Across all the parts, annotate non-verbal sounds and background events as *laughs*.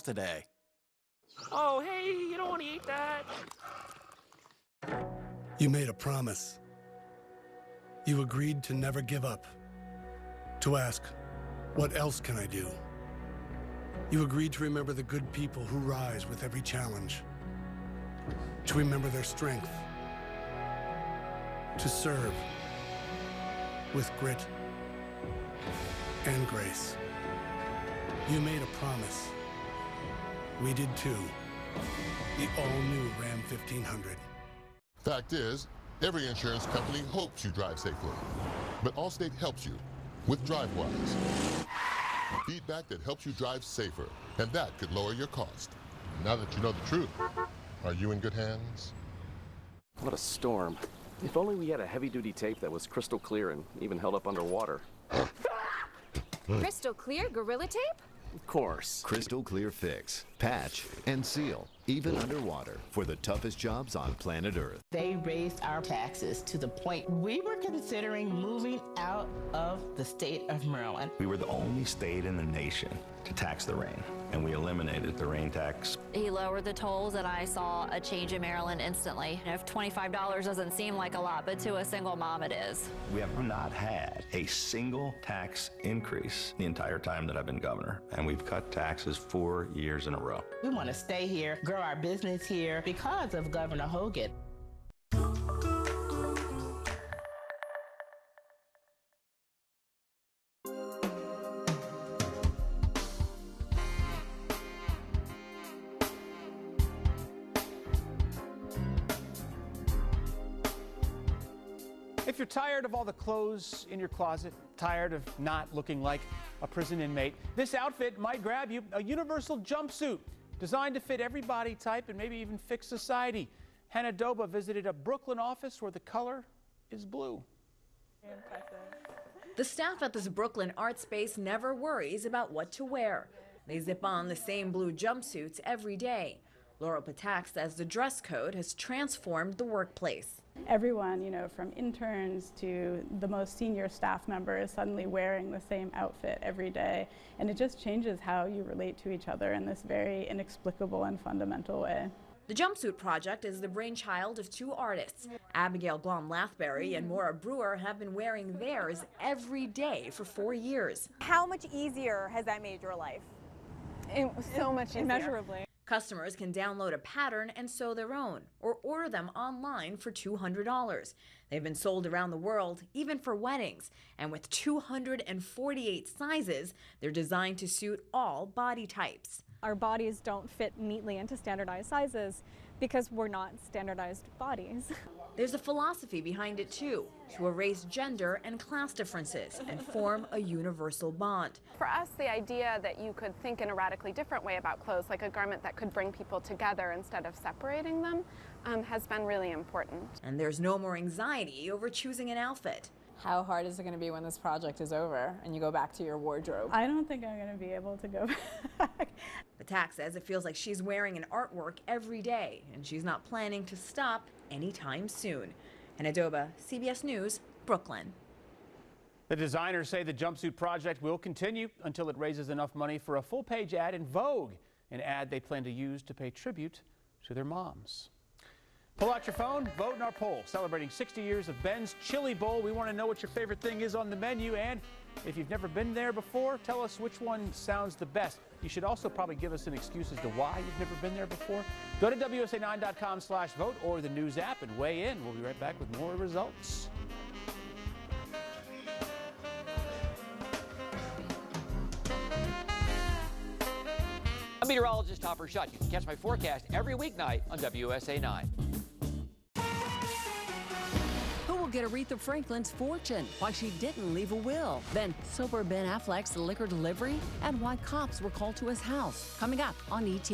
today. Oh, hey, you don't want to eat that. You made a promise. You agreed to never give up. To ask, what else can I do? You agreed to remember the good people who rise with every challenge. To remember their strength. To serve with grit and grace. You made a promise. We did too. The all-new Ram 1500. Fact is, every insurance company hopes you drive safely. But Allstate helps you with DriveWise. Feedback that helps you drive safer, and that could lower your cost. Now that you know the truth, are you in good hands? What a storm. If only we had a heavy duty tape that was crystal clear and even held up underwater. *gasps* Crystal clear Gorilla Tape? Of course. Crystal Clear Fix, Patch, and Seal, even underwater, for the toughest jobs on planet Earth. They raised our taxes to the point we were considering moving out of the state of Maryland. We were the only state in the nation to tax the rain, and we eliminated the rain tax. He lowered the tolls, and I saw a change in Maryland instantly. If $25 doesn't seem like a lot, but to a single mom it is. We have not had a single tax increase the entire time that I've been governor, and we've cut taxes four years in a row. We want to stay here, grow our business here because of Governor Hogan. If you're tired of all the clothes in your closet, tired of not looking like a prison inmate, this outfit might grab you a universal jumpsuit designed to fit every body type and maybe even fix society. Hena Doba visited a Brooklyn office where the color is blue. The staff at this Brooklyn art space never worries about what to wear. They zip on the same blue jumpsuits every day. Laura Patak says the dress code has transformed the workplace. Everyone, you know, from interns to the most senior staff members suddenly wearing the same outfit every day. And it just changes how you relate to each other in this very inexplicable and fundamental way. The jumpsuit project is the brainchild of two artists. Abigail Glaum-Lathbury and Maura Brewer have been wearing theirs every day for four years. How much easier has that made your life? It was so much easier. Immeasurably. Customers can download a pattern and sew their own, or order them online for $200. They've been sold around the world, even for weddings, and with 248 sizes, they're designed to suit all body types. Our bodies don't fit neatly into standardized sizes because we're not standardized bodies. *laughs* There's a philosophy behind it too, to erase gender and class differences and form a universal bond. For us, the idea that you could think in a radically different way about clothes, like a garment that could bring people together instead of separating them, um, has been really important. And there's no more anxiety over choosing an outfit. How hard is it going to be when this project is over and you go back to your wardrobe? I don't think I'm going to be able to go *laughs* back. Patak says it feels like she's wearing an artwork every day, and she's not planning to stop anytime soon. Hena Doba, CBS News, Brooklyn. The designers say the jumpsuit project will continue until it raises enough money for a full page ad in Vogue, an ad they plan to use to pay tribute to their moms. Pull out your phone, vote in our poll. Celebrating 60 years of Ben's Chili Bowl. We want to know what your favorite thing is on the menu. And if you've never been there before, tell us which one sounds the best. You should also probably give us an excuse as to why you've never been there before. Go to WUSA9.com slash vote or the news app and weigh in. We'll be right back with more results. I'm meteorologist Topper Shutt. You can catch my forecast every weeknight on WUSA 9. Who will get Aretha Franklin's fortune? Why she didn't leave a will? Then sober Ben Affleck's liquor delivery and why cops were called to his house. Coming up on ET.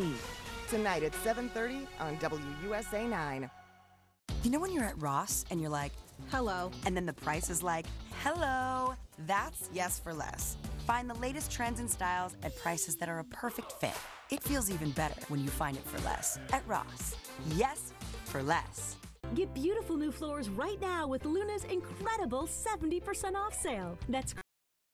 Tonight at 7:30 on WUSA 9. You know when you're at Ross and you're like, hello, and then the price is like, hello? That's yes for less. Find the latest trends and styles at prices that are a perfect fit. It feels even better when you find it for less at Ross. Yes for less. Get beautiful new floors right now with Luna's incredible 70% off sale. That's